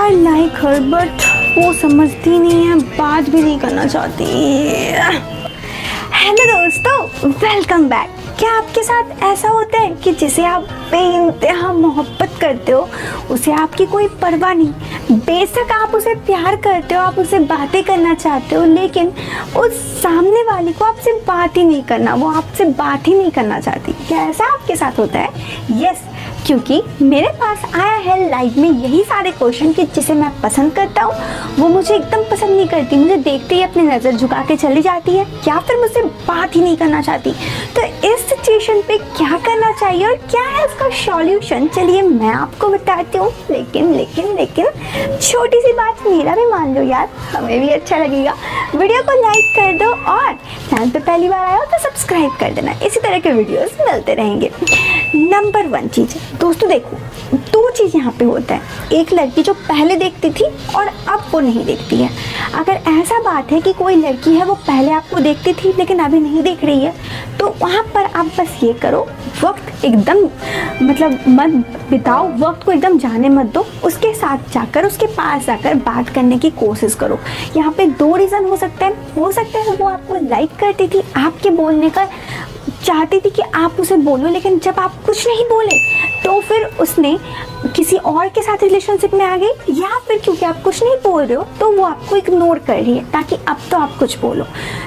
I like her but वो समझती नहीं है, बात भी नहीं करना चाहती हेलो दोस्तों वेलकम बैक क्या आपके साथ ऐसा होता है कि जिसे आप बेइंतहा मोहब्बत करते हो, उसे आपकी कोई परवाह नहीं? बेशक आप उसे प्यार करते हो, आप उसे बातें करना चाहते हो, लेकिन उस सामने वाली को आपसे बात ही नहीं करना, वो आपसे बात ही नहीं करना चाहती। क्या ऐसा आपके साथ होता है? यस क्योंकि मेरे पास आया है लाइफ में यही सारे क्वेश्चन कि जिसे मैं पसंद करता हूँ। वो मुझे एकदम पसंद नहीं करती। मुझे देखते ही अपनी नज़र झुका के चली जाती है। या फिर मुझसे बात ही नहीं करना चाहती। तो इस सिचुएशन पे क्या करना चाहिए और क्या है इसका सॉल्यूशन चलिए मैं आपको बताती हूँ। लेकिन लेकिन लेकिन छोटी सी बात मेरा भी मान लो यार। हमें भी अच्छा लगेगा। वीडियो को लाइक कर दो और चैनल पर पहली बार आया हो तो सब्सक्राइब कर देना। इसी तरह के वीडियोस मिलते रहेंगे। नंबर वन चीज़ दोस्तों देखो, दो चीज़ यहाँ पे होता है। एक लड़की जो पहले देखती थी और अब वो नहीं देखती है। अगर ऐसा बात है कि कोई लड़की है, वो पहले आपको देखती थी, लेकिन अभी नहीं देख रही है तो वहाँ पर आप बस ये करो, वक्त एकदम मतलब मत बिताओ, वक्त को एकदम जाने मत दो। उसके साथ जाकर, उसके पास जाकर बात करने की कोशिश करो। यहाँ पे दो रीज़न हो सकते हैं। हो सकता है वो आपको लाइक करती थी आपके बोलने का चाहती थी कि आप उसे बोलो, लेकिन जब आप कुछ नहीं बोले तो फिर उसने किसी और के साथ रिलेशनशिप में आ गई? या फिर क्योंकि आप कुछ नहीं बोल रहे हो तो वो आपको इग्नोर कर रही है, ताकि अब तो आप कुछ बोलो।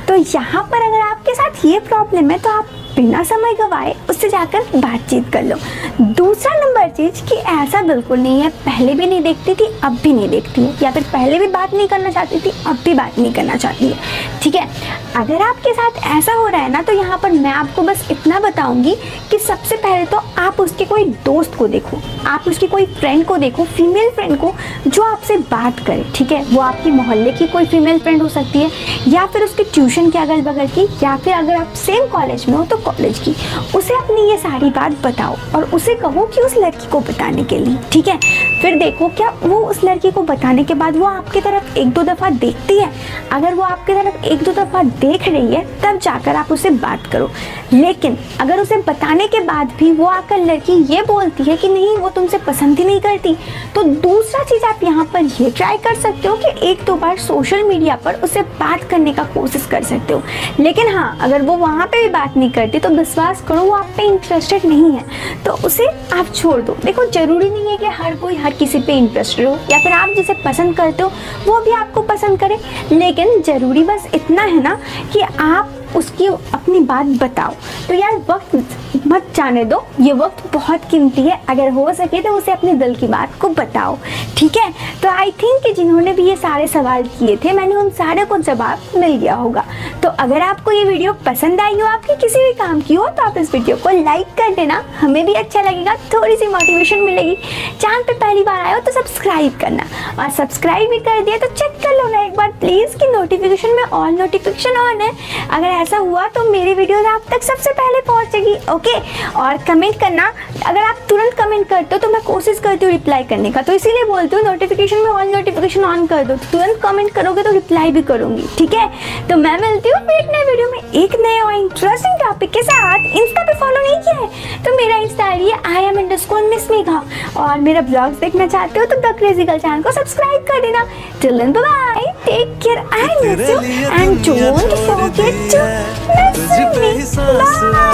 तो यहाँ पर अगर आपके साथ ये प्रॉब्लम है तो आप बिना समय गवाए उससे जाकर बातचीत कर लो। दूसरा नंबर चीज़ कि ऐसा बिल्कुल नहीं है, पहले भी नहीं देखती थी, अब भी नहीं देखती है। या फिर पहले भी बात नहीं करना चाहती थी, अब भी बात नहीं करना चाहती है। ठीक है? अगर आपके साथ ऐसा हो रहा है ना तो यहाँ पर मैं आपको बस इतना बताऊँगी कि सबसे पहले तो आप उसके कोई दोस्त को देखो, आप उसकी कोई फ्रेंड को देखो फीमेल फ्रेंड को, जो आपसे बात करे, ठीक है? वो आपकी मोहल्ले की कोई फीमेल फ्रेंड हो सकती है, या फिर उसके ट्यूशन के अगल बगल की, या फिर अगर आप सेम कॉलेज में हो तो कॉलेज की। उसे अपनी ये सारी बात बताओ और उसे कहो कि उस लड़की को बताने के लिए, ठीक है? फिर देखो, क्या वो उस लड़की को बताने के बाद वो आपकी तरफ़ एक दो दफ़ा देखती है? अगर वो आपकी तरफ़ एक दो दफ़ा देख रही है, तब जाकर आप उसे बात करो। लेकिन अगर उसे बताने के बाद भी वो आकर लड़की ये बोलती है कि नहीं, वो तुमसे पसंद ही नहीं करती तो दूसरा चीज़ आप यहाँ पर ये ट्राई कर सकते हो कि एक दो बार सोशल मीडिया पर उसे बात करने का कोशिश कर सकते हो। लेकिन हाँ अगर वो वहाँ पे भी बात नहीं करती तो विश्वास करो वो आप पे इंटरेस्टेड नहीं है। तो उसे आप छोड़ दो। देखो, ज़रूरी नहीं है कि हर कोई, हर किसी पे इंटरेस्टेड हो या फिर आप जिसे पसंद करते हो, वो भी आपको पसंद करे। लेकिन ज़रूरी बस इतना है ना कि आप उसकी अपनी बात बताओ। तो यार वक्त मत जाने दो। ये वक्त बहुत कीमती है। अगर हो सके तो उसे अपने दिल की बात को बताओ। ठीक है? तो आई थिंक कि जिन्होंने भी ये सारे सवाल किए थे, मैंने उन सारे को जवाब मिल गया होगा। तो अगर आपको ये वीडियो पसंद आई हो, आपके किसी भी काम की हो तो आप इस वीडियो को लाइक कर देना। हमें भी अच्छा लगेगा थोड़ी सी मोटिवेशन मिलेगी। चैनल पर पहली बार आए हो तो सब्सक्राइब करना। और सब्सक्राइब भी कर दिया तो चेक कर लो ना एक बार प्लीज़ कि नोटिफिकेशन में ऑल नोटिफिकेशन ऑन है। अगर ऐसा हुआ तो मेरी वीडियो आप तक सबसे पहले पहुंचेगी ओके और कमेंट करना। अगर आप तुरंत कमेंट करते हो तो मैं कोशिश करती हूँ रिप्लाई करने का। तो इसीलिए बोलती हूँ नोटिफिकेशन में ऑल नोटिफिकेशन ऑन कर दो। तुरंत कमेंट करोगे तो रिप्लाई भी करूँगी, ठीक है? तो मैं मिलती हूँ एक नए एक नए और इंटरेस्टिंग टॉपिक के साथ। इंस्टा पे फॉलो है मिस नहीं था मिस मेघा और मेरा ब्लॉग्स देखना चाहते हो तो द क्रेजिकल चैनल को सब्सक्राइब कर देना। Till then bye take care I love you and don't forget to miss me.